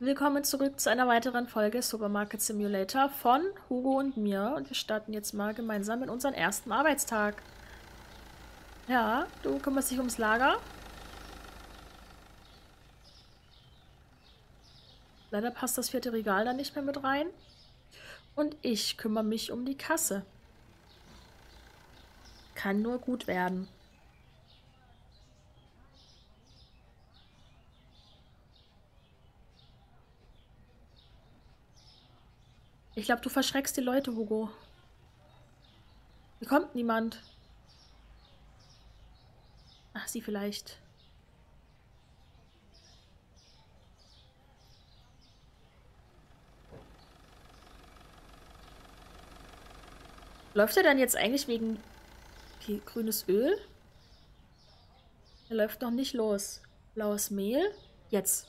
Willkommen zurück zu einer weiteren Folge Supermarket Simulator von Hugo und mir. Und wir starten jetzt mal gemeinsam in unseren ersten Arbeitstag. Ja, du kümmerst dich ums Lager. Leider passt das vierte Regal da nicht mehr mit rein. Und ich kümmere mich um die Kasse. Kann nur gut werden. Ich glaube, du verschreckst die Leute, Hugo. Hier kommt niemand. Ach, sie vielleicht. Läuft er dann jetzt eigentlich wegen okay, grünes Öl? Er läuft noch nicht los. Blaues Mehl? Jetzt.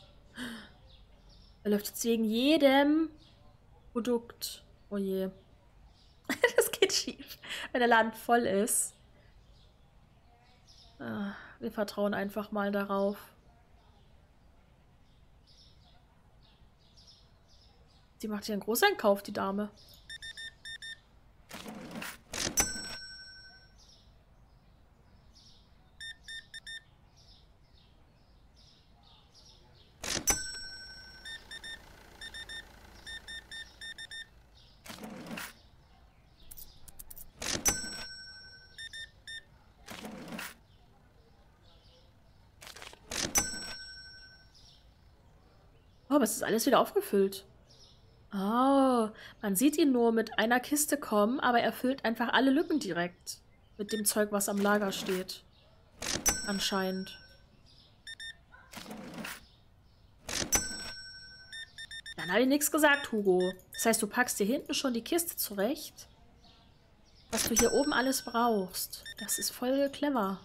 Er läuft jetzt wegen jedem Produkt. Oh je. das geht schief, wenn der Laden voll ist. Ah, wir vertrauen einfach mal darauf. Sie macht hier einen Großeinkauf, die Dame. Aber es ist alles wieder aufgefüllt. Oh, man sieht ihn nur mit einer Kiste kommen, aber er füllt einfach alle Lücken direkt. Mit dem Zeug, was am Lager steht. Anscheinend. Dann habe ich nichts gesagt, Hugo. Das heißt, du packst hier hinten schon die Kiste zurecht. Was du hier oben alles brauchst. Das ist voll clever.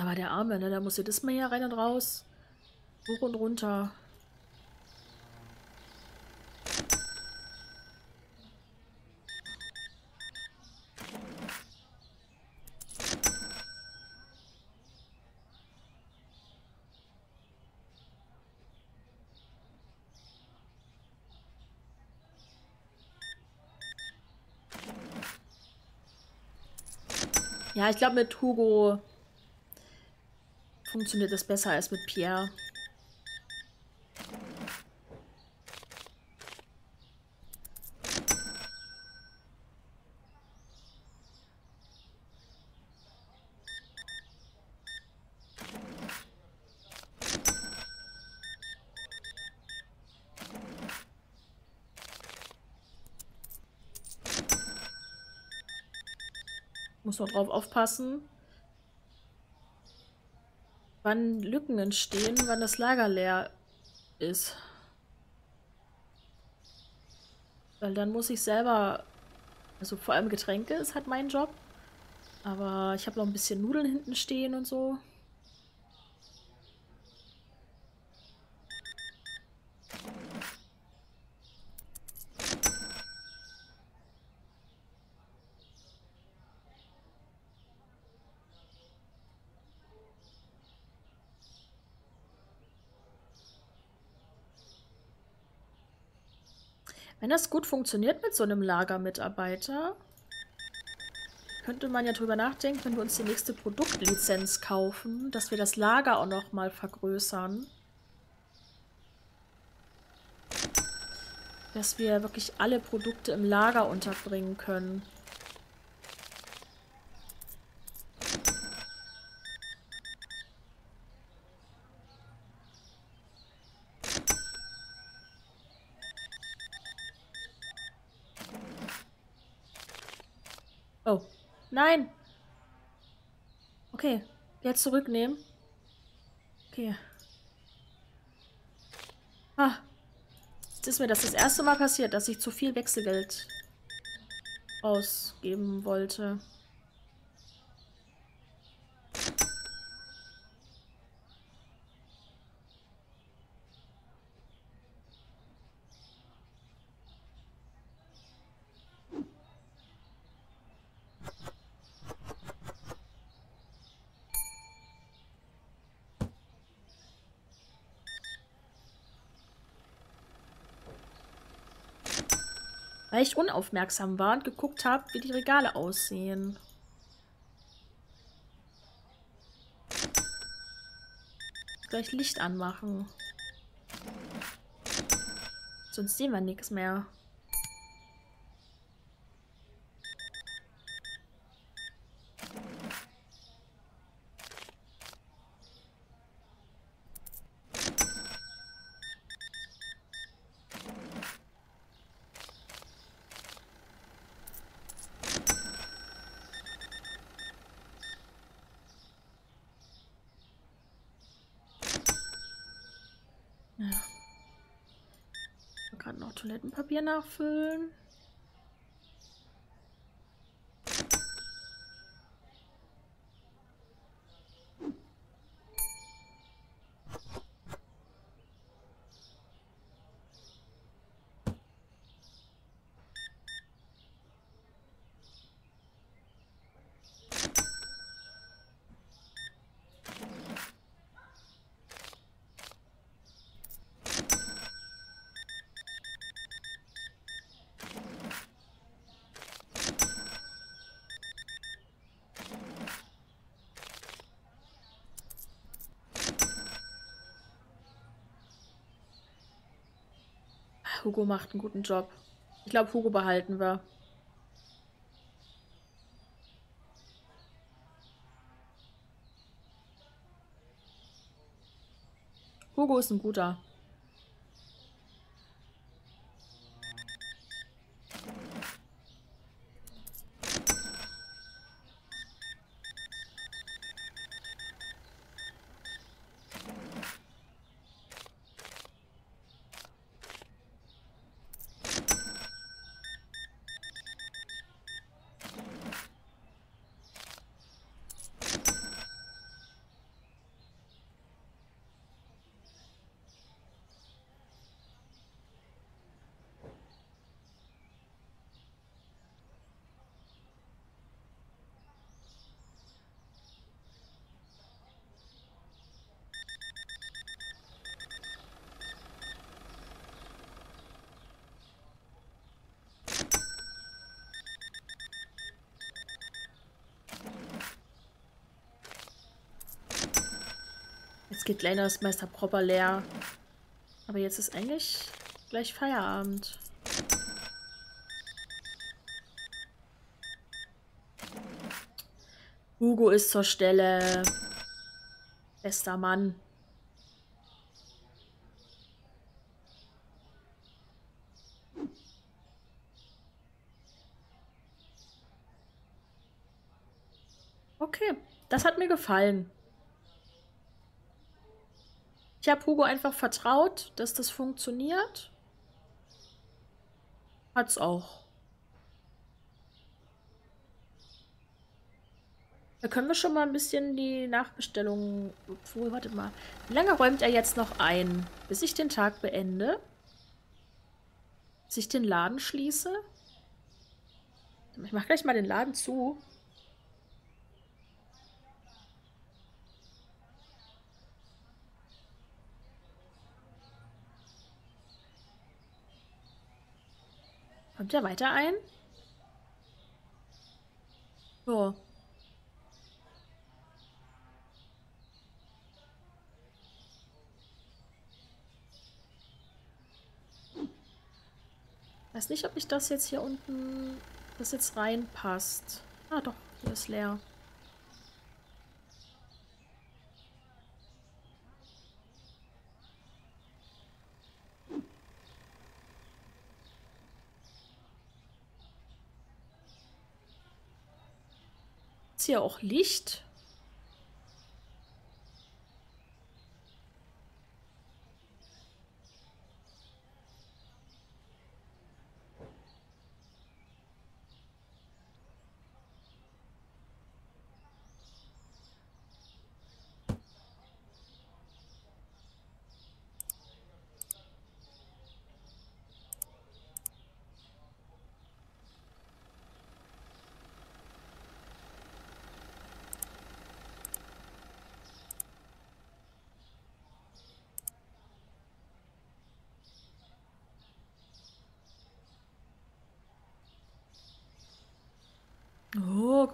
Aber der Arme, ne, der muss ja das mal hier rein und raus. Hoch und runter. Ja, ich glaube mit Hugo funktioniert das besser als mit Pierre. Muss noch drauf aufpassen wann Lücken entstehen, wann das Lager leer ist. Weil dann muss ich selber, also vor allem Getränke ist halt mein Job. Aber ich habe noch ein bisschen Nudeln hinten stehen und so. Wenn das gut funktioniert mit so einem Lagermitarbeiter, könnte man ja drüber nachdenken, wenn wir uns die nächste Produktlizenz kaufen, dass wir das Lager auch noch mal vergrößern. Dass wir wirklich alle Produkte im Lager unterbringen können. Oh. Nein! Okay. Jetzt zurücknehmen. Okay. Ah. Jetzt ist mir das das erste Mal passiert, dass ich zu viel Wechselgeld ausgeben wollte. Weil ich unaufmerksam war und geguckt habe, wie die Regale aussehen. Gleich Licht anmachen. Sonst sehen wir nichts mehr. Toilettenpapier nachfüllen. Hugo macht einen guten Job. Ich glaube, Hugo behalten wir. Hugo ist ein guter. Geht leider das Meister Proper leer. Aber jetzt ist eigentlich gleich Feierabend. Hugo ist zur Stelle. Bester Mann. Okay, das hat mir gefallen. Ich habe Hugo einfach vertraut, dass das funktioniert. Hat's auch. Da können wir schon mal ein bisschen die Nachbestellung... Obwohl, warte mal. Wie lange räumt er jetzt noch ein? Bis ich den Tag beende? Bis ich den Laden schließe? Ich mache gleich mal den Laden zu. Kommt er weiter ein? So. Weiß nicht, ob ich das jetzt hier unten, das jetzt reinpasst. Ah doch, hier ist leer. Hier auch Licht?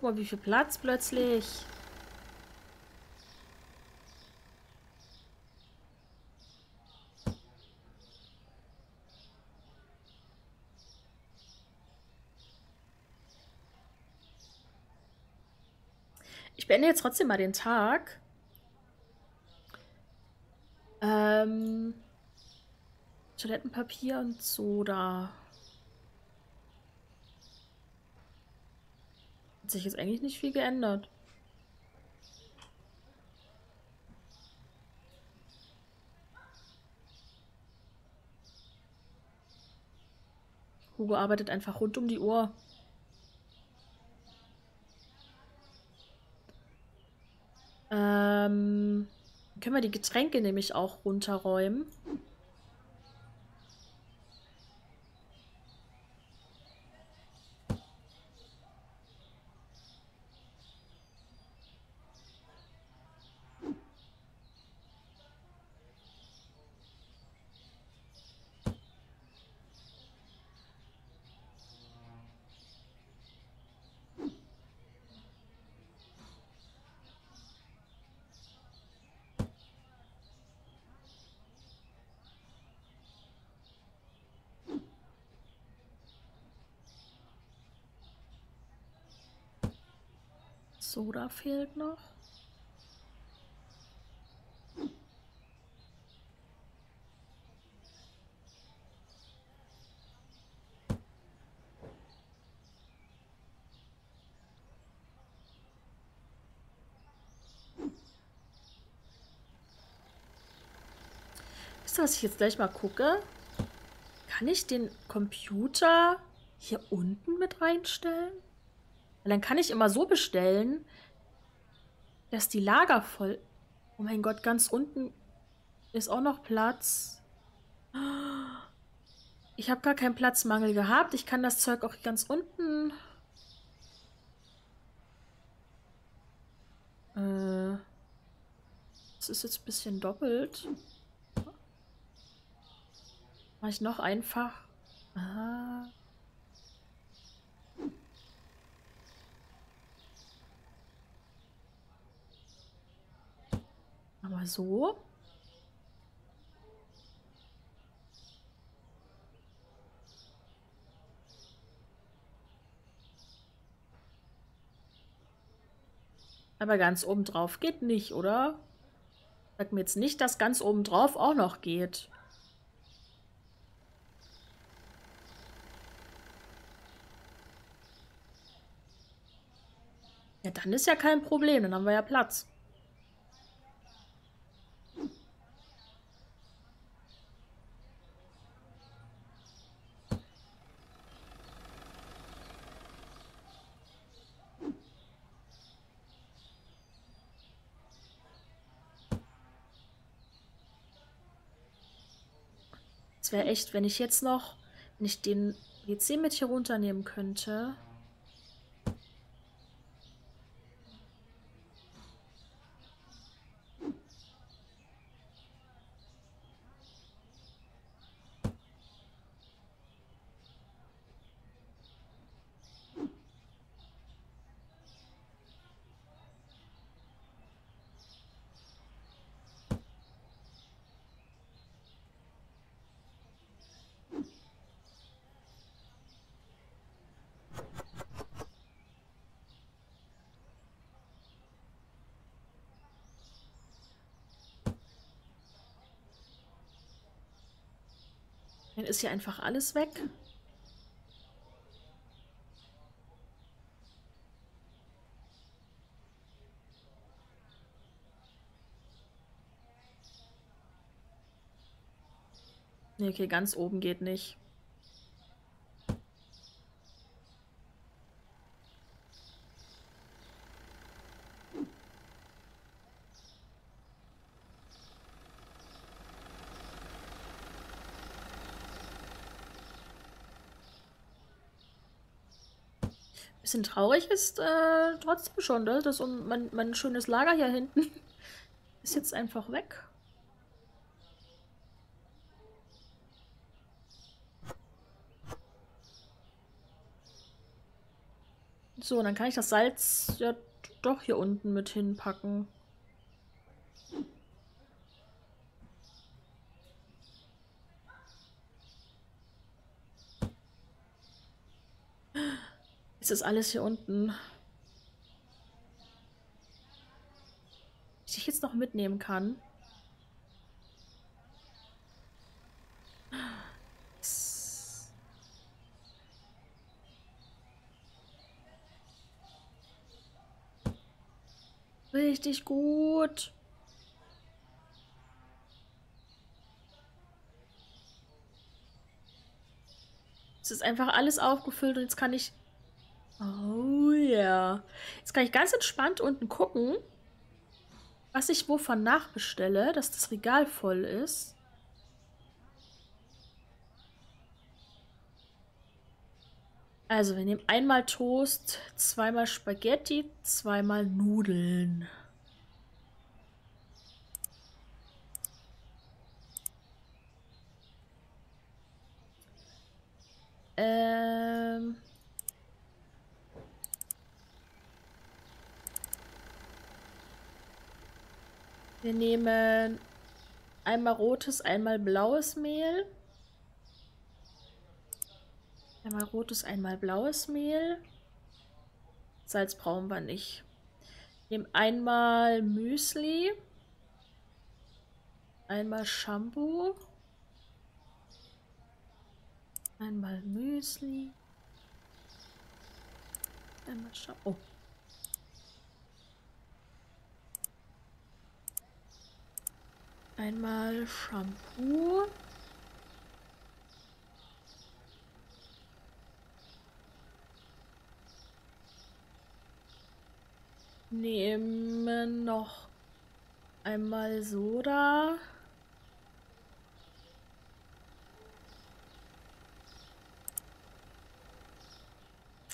Mal, wie viel Platz plötzlich. Ich beende jetzt trotzdem mal den Tag. Ähm, Toilettenpapier und Soda. Hat sich jetzt eigentlich nicht viel geändert. Hugo arbeitet einfach rund um die Uhr. Ähm, können wir die Getränke nämlich auch runterräumen. Soda fehlt noch. Wisst ihr, ich jetzt gleich mal gucke? Kann ich den Computer hier unten mit reinstellen? Und dann kann ich immer so bestellen, dass die Lager voll... Oh mein Gott, ganz unten ist auch noch Platz. Ich habe gar keinen Platzmangel gehabt. Ich kann das Zeug auch ganz unten... Äh, das ist jetzt ein bisschen doppelt. Mache ich noch einfach. Aha. Aber so? Aber ganz oben drauf geht nicht, oder? Sag mir jetzt nicht, dass ganz oben drauf auch noch geht. Ja, dann ist ja kein Problem, dann haben wir ja Platz. Es wäre echt, wenn ich jetzt noch, wenn ich den WC mit hier runternehmen könnte. Ist hier einfach alles weg. Okay, ganz oben geht nicht. Bisschen traurig ist äh, trotzdem schon, ne? Das und mein, mein schönes Lager hier hinten ist jetzt einfach weg. So, dann kann ich das Salz ja doch hier unten mit hinpacken. Ist das alles hier unten? ich jetzt noch mitnehmen kann. Richtig gut. Es ist einfach alles aufgefüllt und jetzt kann ich... Oh ja. Jetzt kann ich ganz entspannt unten gucken was ich wovon nachbestelle, dass das Regal voll ist. Also, wir nehmen einmal Toast, zweimal Spaghetti, zweimal Nudeln. Ähm... Wir nehmen einmal rotes, einmal blaues Mehl. Einmal rotes, einmal blaues Mehl. Salz brauchen wir nicht. Wir nehmen einmal Müsli. Einmal Shampoo. Einmal Müsli. Einmal Shampoo. Oh. Einmal Shampoo. Nehmen noch einmal Soda.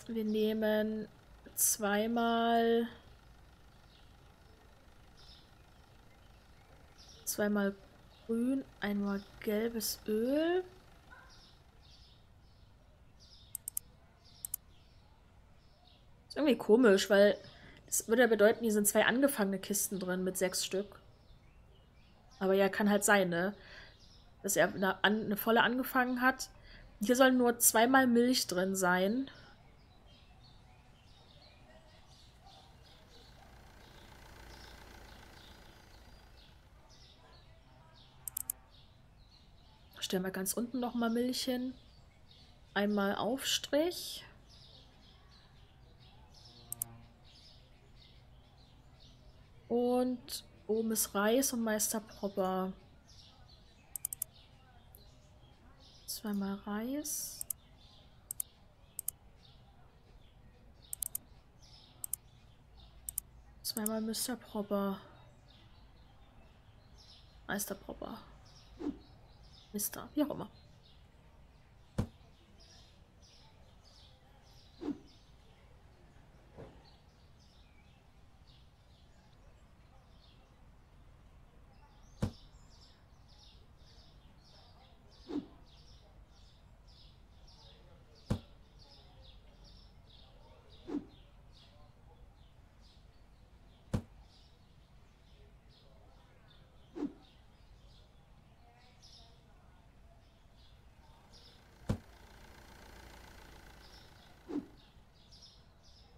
Wir nehmen zweimal zweimal grün, einmal gelbes Öl. Ist irgendwie komisch, weil das würde ja bedeuten, hier sind zwei angefangene Kisten drin mit sechs Stück. Aber ja, kann halt sein, ne? Dass er eine, eine volle angefangen hat. Hier sollen nur zweimal Milch drin sein. Stellen wir ganz unten nochmal Milch hin. Einmal Aufstrich. Und oben ist Reis und Meister Propper. Zweimal Reis. Zweimal Mr. Propper. Meister Propper. Nista, jgħu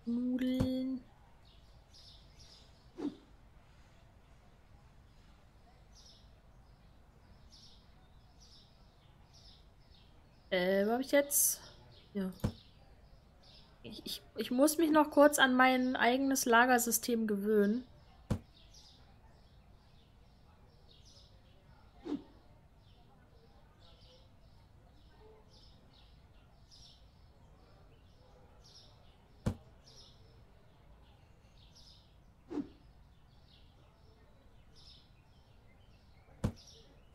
Nudeln. Äh, habe ich jetzt? Ja. Ich, ich, ich muss mich noch kurz an mein eigenes Lagersystem gewöhnen.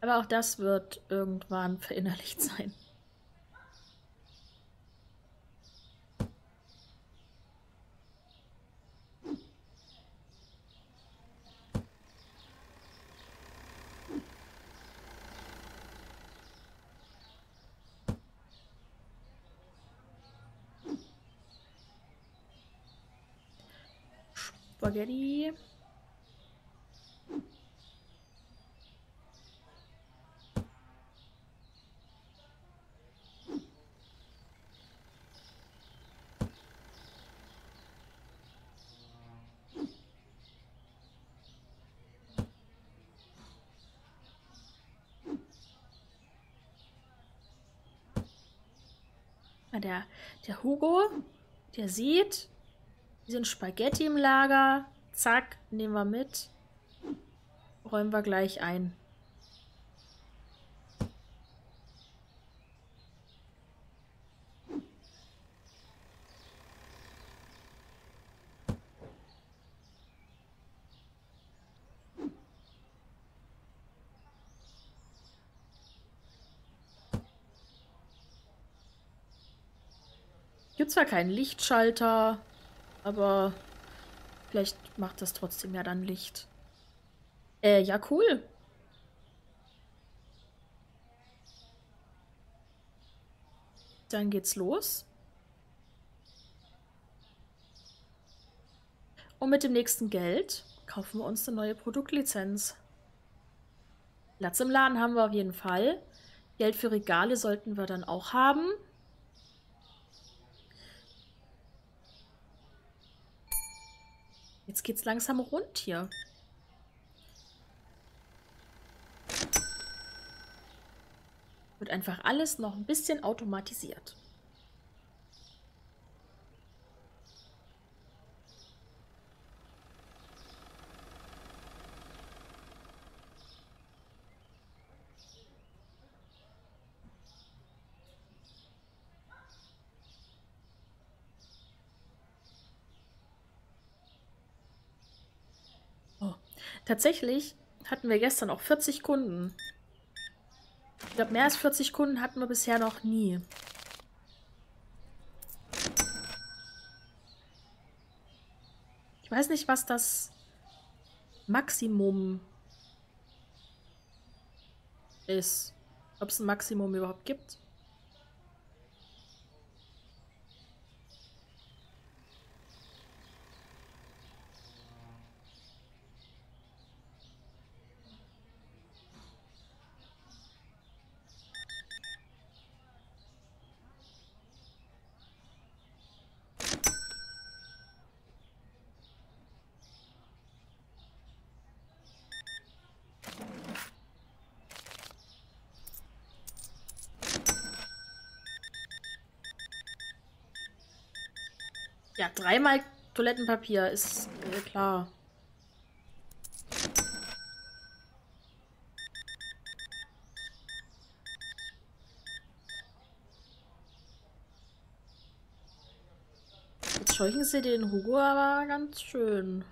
Aber auch das wird irgendwann verinnerlicht sein. Spaghetti. Der, der Hugo, der sieht, hier sind Spaghetti im Lager. Zack, nehmen wir mit. Räumen wir gleich ein. Gibt zwar keinen Lichtschalter, aber vielleicht macht das trotzdem ja dann Licht. Äh, ja, cool. Dann geht's los. Und mit dem nächsten Geld kaufen wir uns eine neue Produktlizenz. Platz im Laden haben wir auf jeden Fall. Geld für Regale sollten wir dann auch haben. Jetzt geht's langsam rund hier. Wird einfach alles noch ein bisschen automatisiert. Tatsächlich hatten wir gestern auch 40 Kunden. Ich glaube, mehr als 40 Kunden hatten wir bisher noch nie. Ich weiß nicht, was das Maximum ist. Ob es ein Maximum überhaupt gibt. Ja, dreimal Toilettenpapier ist äh, klar. Jetzt scheuchen sie den Hugo aber ganz schön.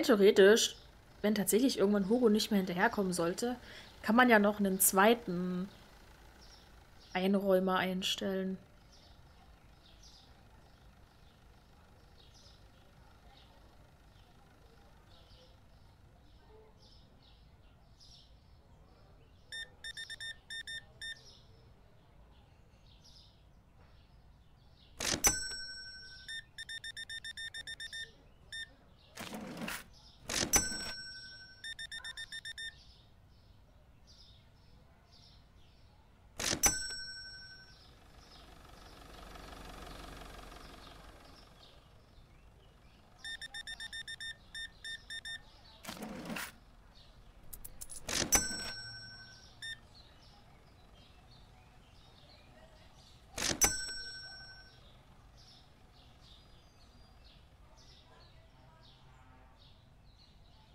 Rein theoretisch, wenn tatsächlich irgendwann Hugo nicht mehr hinterherkommen sollte, kann man ja noch einen zweiten Einräumer einstellen.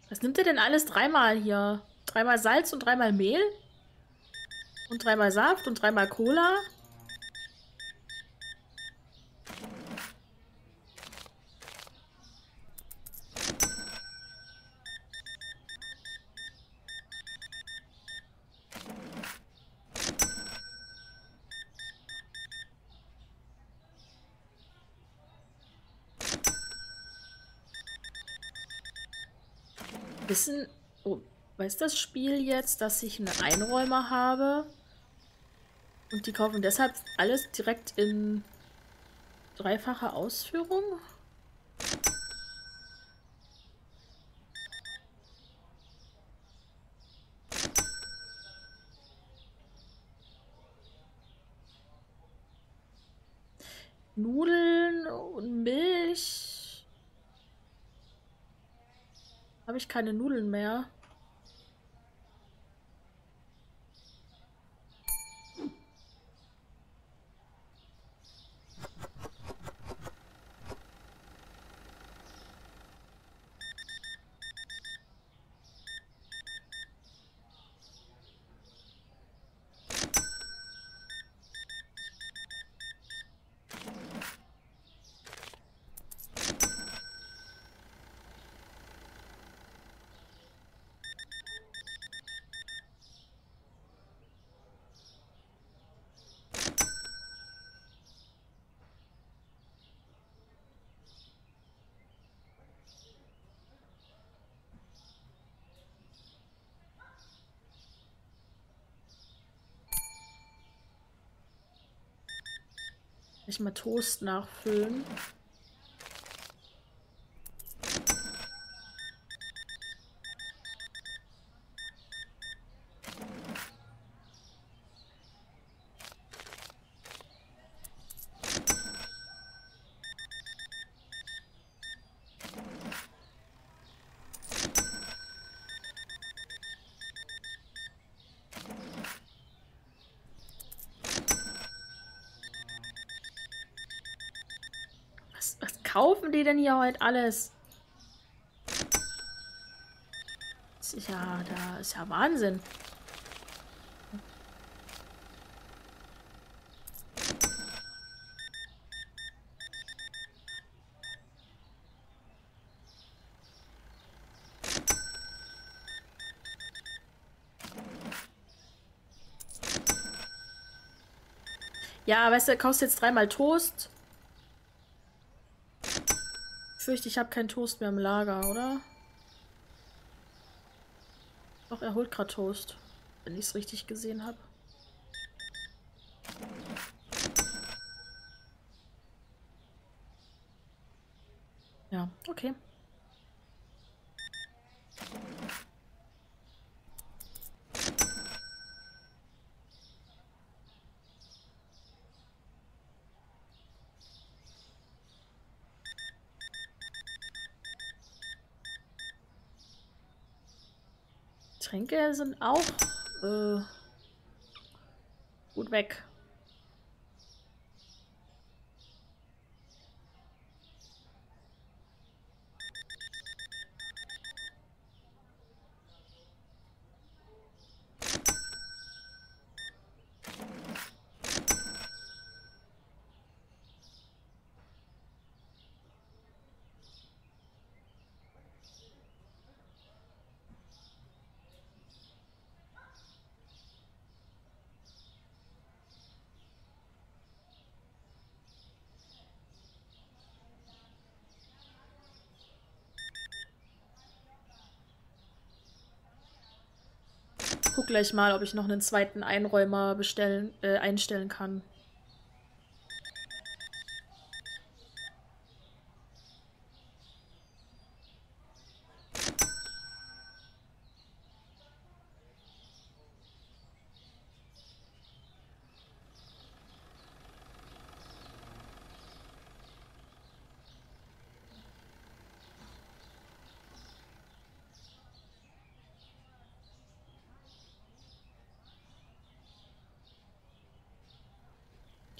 Was nimmt er denn alles dreimal hier? Dreimal Salz und dreimal Mehl? Und dreimal Saft und dreimal Cola? Wissen, oh, weiß das Spiel jetzt, dass ich einen Einräumer habe? Und die kaufen deshalb alles direkt in dreifacher Ausführung? Nudeln und Milch. Habe ich keine Nudeln mehr? Ich mal Toast nachfüllen. Denn hier heute alles? Das ist ja, da ist ja Wahnsinn. Ja, weißt du, kaufst jetzt dreimal Toast fürchte, ich habe keinen Toast mehr im Lager, oder? Doch, er holt gerade Toast. Wenn ich es richtig gesehen habe. Ja, okay. Tränke sind auch äh, gut weg. guck gleich mal, ob ich noch einen zweiten Einräumer bestellen, äh, einstellen kann.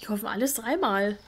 Die kaufen alles dreimal.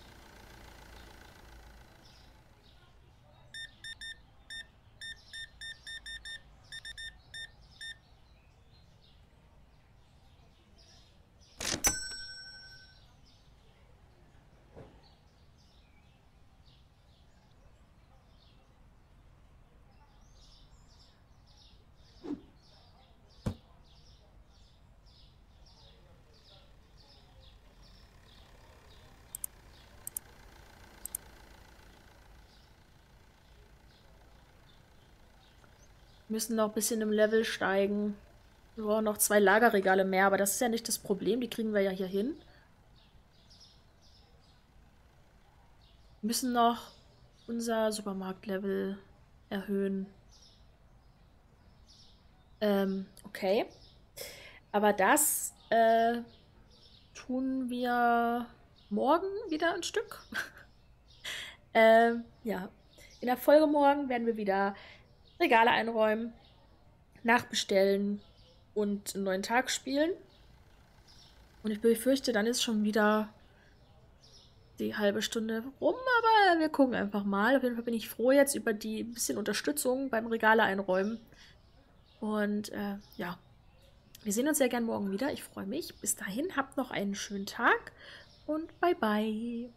Müssen noch ein bisschen im Level steigen. Wir brauchen noch zwei Lagerregale mehr, aber das ist ja nicht das Problem. Die kriegen wir ja hier hin. müssen noch unser Supermarktlevel erhöhen. Ähm, okay. Aber das äh, tun wir morgen wieder ein Stück. ähm, ja. In der Folge morgen werden wir wieder Regale einräumen, nachbestellen und einen neuen Tag spielen. Und ich befürchte, dann ist schon wieder die halbe Stunde rum, aber wir gucken einfach mal. Auf jeden Fall bin ich froh jetzt über die bisschen Unterstützung beim Regale einräumen. Und äh, ja, wir sehen uns sehr gern morgen wieder. Ich freue mich. Bis dahin, habt noch einen schönen Tag und bye bye.